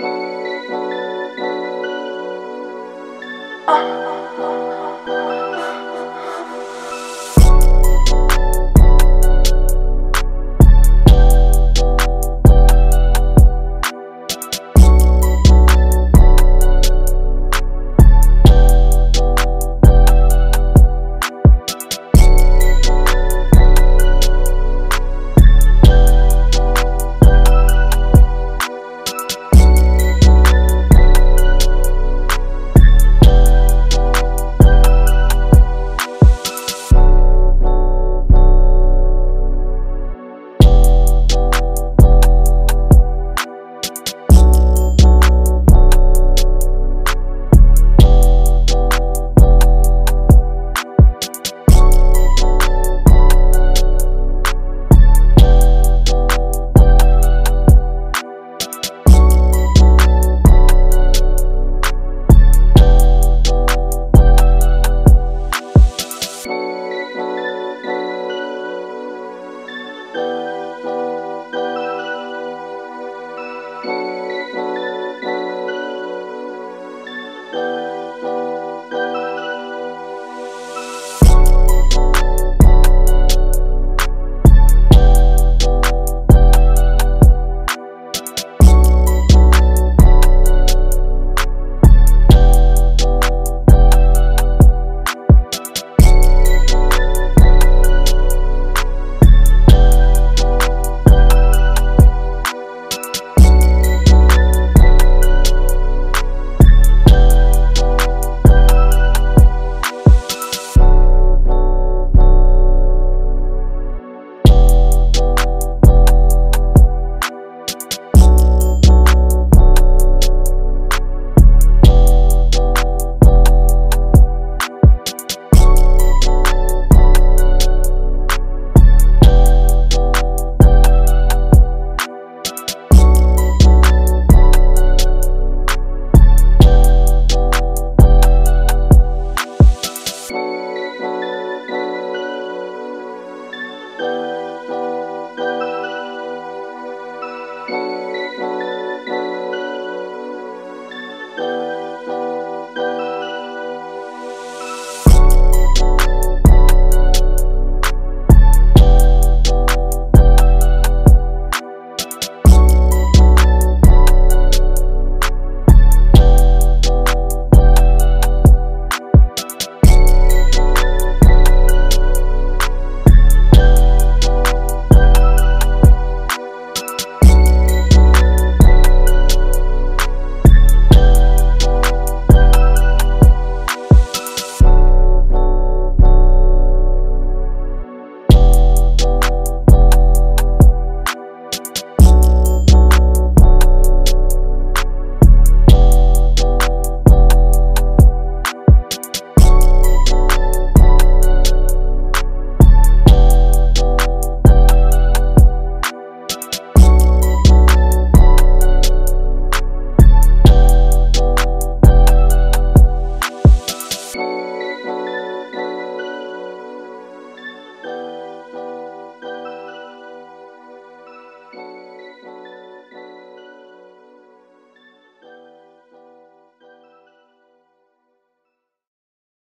Bye.